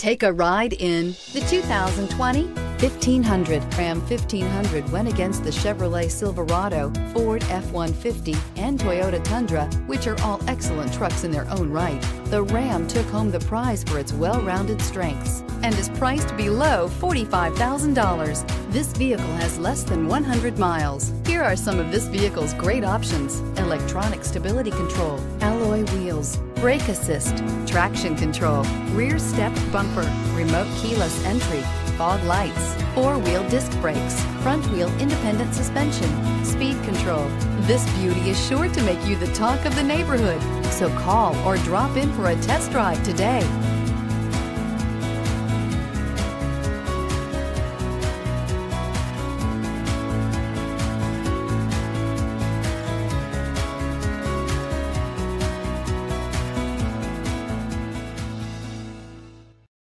Take a ride in the 2020 1500. Ram 1500 went against the Chevrolet Silverado, Ford F-150, and Toyota Tundra, which are all excellent trucks in their own right. The Ram took home the prize for its well-rounded strengths and is priced below $45,000. This vehicle has less than 100 miles. Here are some of this vehicle's great options. Electronic stability control, alloy wheels, brake assist, traction control, rear step bumper, remote keyless entry, fog lights, four-wheel disc brakes, front-wheel independent suspension, speed control. This beauty is sure to make you the talk of the neighborhood. So call or drop in for a test drive today.